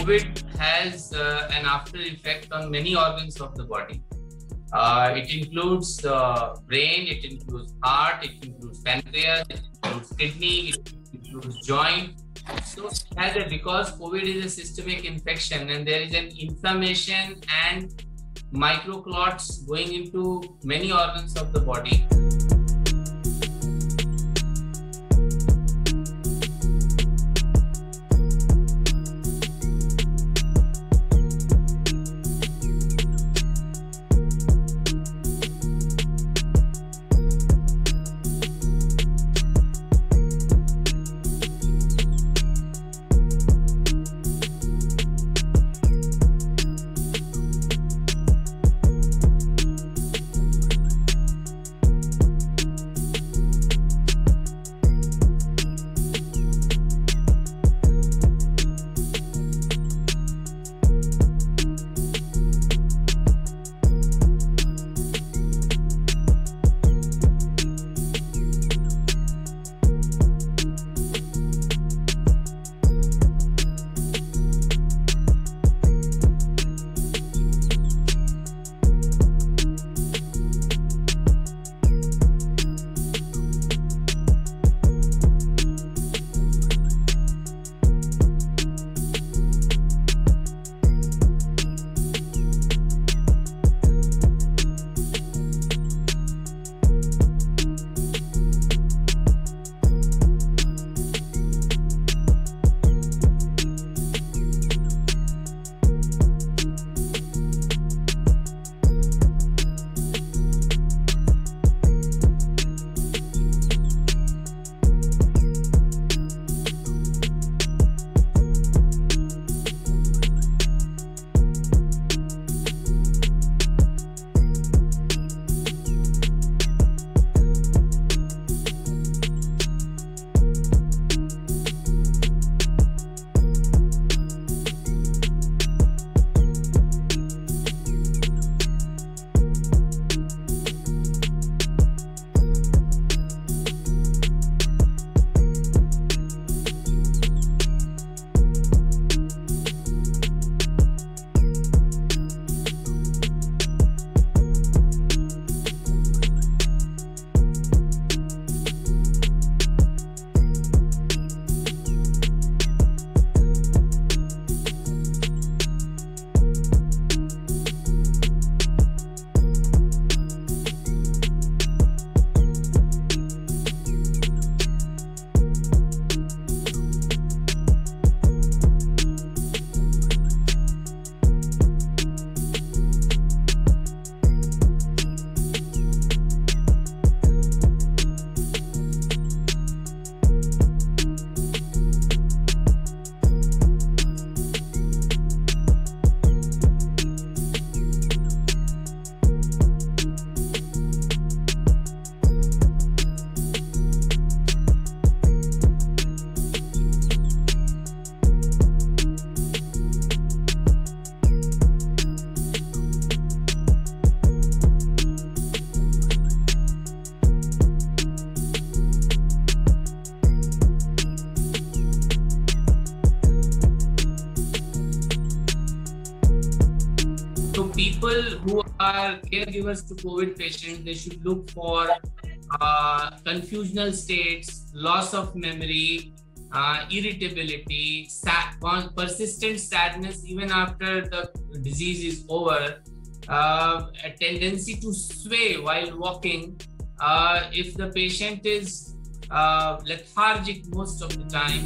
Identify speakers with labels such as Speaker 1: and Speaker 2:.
Speaker 1: COVID has uh, an after effect on many organs of the body. Uh, it includes the brain, it includes heart, it includes pancreas, it includes kidney, it includes joint. So as a, because COVID is a systemic infection and there is an inflammation and microclots going into many organs of the body. People who are caregivers to COVID patients, they should look for uh, confusional states, loss of memory, uh, irritability, sad, persistent sadness even after the disease is over, uh, a tendency to sway while walking. Uh, if the patient is uh, lethargic most of the time,